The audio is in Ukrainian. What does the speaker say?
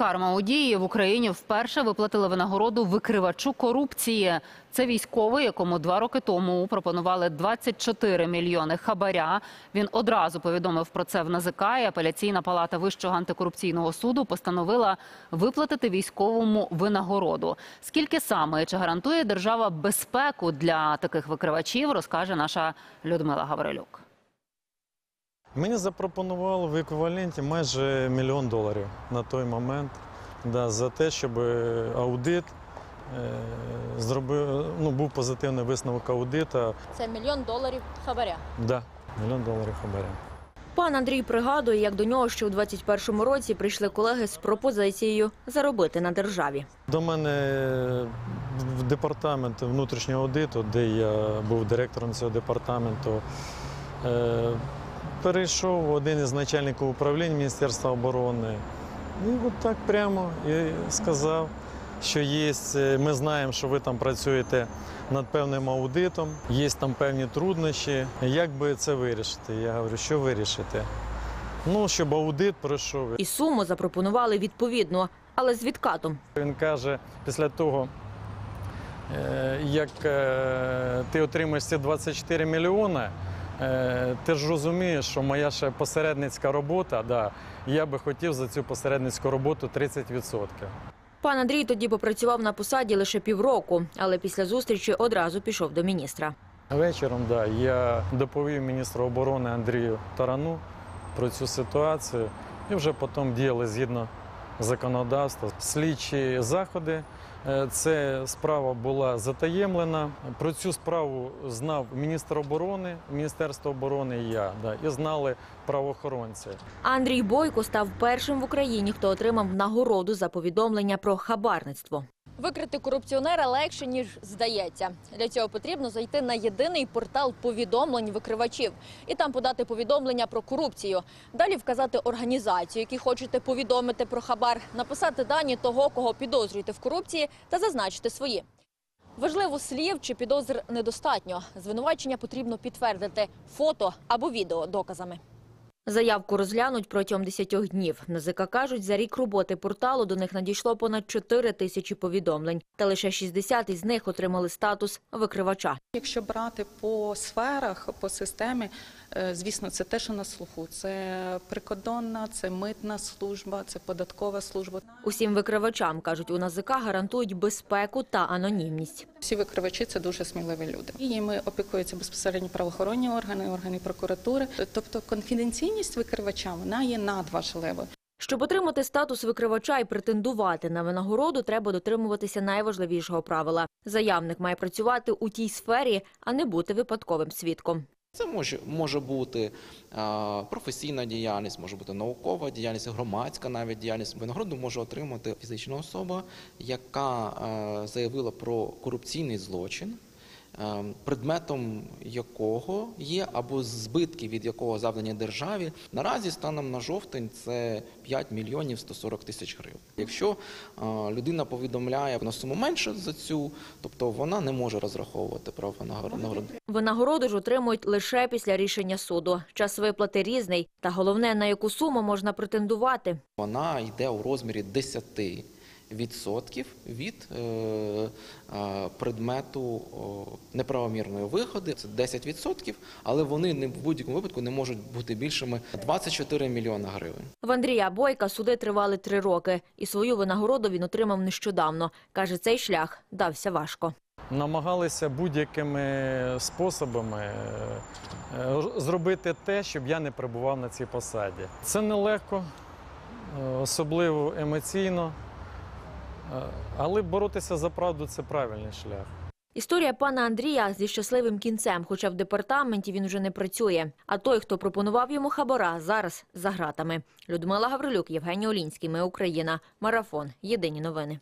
Карма у дії в Україні вперше виплатили винагороду викривачу корупції. Це військовий, якому два роки тому пропонували 24 мільйони хабаря. Він одразу повідомив про це в НАЗК. І апеляційна палата Вищого антикорупційного суду постановила виплатити військовому винагороду. Скільки саме і чи гарантує держава безпеку для таких викривачів, розкаже наша Людмила Гаврилюк. Мені запропонували в еквіваленті майже мільйон доларів на той момент да, за те, щоб аудит е, зробив, ну, був позитивний висновок аудита. Це мільйон доларів хабаря. Да, мільйон доларів хабаря. Пан Андрій пригадує, як до нього ще у 21-му році прийшли колеги з пропозицією заробити на державі. До мене в департамент внутрішнього аудиту, де я був директором цього департаменту, е, перейшов один із начальників управління Міністерства оборони. І от так прямо і сказав, що є, е, ми знаємо, що ви там працюєте над певним аудитом, є там певні труднощі. Як би це вирішити? Я говорю, що вирішити? Ну, щоб аудит пройшов. І суму запропонували відповідно, але з відкатом. Він каже, після того, е, як е, ти отримаєш ці 24 мільйони, ти ж розумієш, що моя ще посередницька робота, да, я би хотів за цю посередницьку роботу 30%. Пан Андрій тоді попрацював на посаді лише півроку, але після зустрічі одразу пішов до міністра. Вечором да, я доповів міністру оборони Андрію Тарану про цю ситуацію і вже потім діяли згідно законодавства. Слідчі заходи. Е, Це справа була затаємлена. Про цю справу знав міністр оборони, Міністерство оборони і я, да, і знали правоохоронці. Андрій Бойко став першим в Україні, хто отримав нагороду за повідомлення про хабарництво. Викрити корупціонера легше ніж здається. Для цього потрібно зайти на єдиний портал повідомлень викривачів і там подати повідомлення про корупцію. Далі вказати організацію, які хочете повідомити про хабар, написати дані того, кого підозрюєте в корупції, та зазначити свої. Важливо слів чи підозр недостатньо. Звинувачення потрібно підтвердити фото або відео доказами. Заявку розглянуть протягом 10 днів. НАЗК кажуть, за рік роботи порталу до них надійшло понад 4 тисячі повідомлень, та лише 60 із них отримали статус викривача. Якщо брати по сферах, по системі, е, звісно, це те, що на слуху. Це прикордонна, це митна служба, це податкова служба. Усім викривачам кажуть, у НАЗК гарантують безпеку та анонімність. Всі викривачі це дуже сміливі люди. Їми опікуються безпосередньо правоохоронні органи, органи прокуратури. Тобто конфіденційність викривача вона є надважливою. Щоб отримати статус викривача і претендувати на винагороду, треба дотримуватися найважливішого правила. Заявник має працювати у тій сфері, а не бути випадковим свідком. Це може, може бути а, професійна діяльність, може бути наукова діяльність, громадська навіть діяльність. Винагороду може отримати фізична особа, яка а, заявила про корупційний злочин, предметом якого є або збитки від якого завдані державі. Наразі станом на жовтень це 5 мільйонів 140 тисяч гривень. Якщо людина повідомляє на суму менше за цю, тобто вона не може розраховувати право на нагороду. Винагороду ж отримують лише після рішення суду. Час виплати різний, та головне, на яку суму можна претендувати. Вона йде у розмірі 10 відсотків від е, е, предмету неправомірної виходи. Це 10 відсотків, але вони не в будь-якому випадку не можуть бути більшими 24 мільйона гривень. В Андрія Бойка суди тривали три роки, і свою винагороду він отримав нещодавно. Каже, цей шлях дався важко. намагалися будь-якими способами е, зробити те, щоб я не перебував на цій посаді. Це нелегко, особливо емоційно, але боротися за правду це правильний шлях. Історія пана Андрія зі щасливим кінцем, хоча в департаменті він вже не працює. А той, хто пропонував йому хабара, зараз за гратами. Людмила Гаврилюк, Євгеній Олінський. Ми Україна. Марафон. Єдині новини.